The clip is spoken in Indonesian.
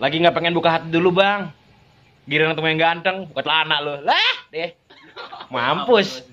Lagi nggak pengen buka hati dulu bang. Giliran temen yang ganteng, buka celana lo. Lah deh. Mampus.